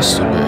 十月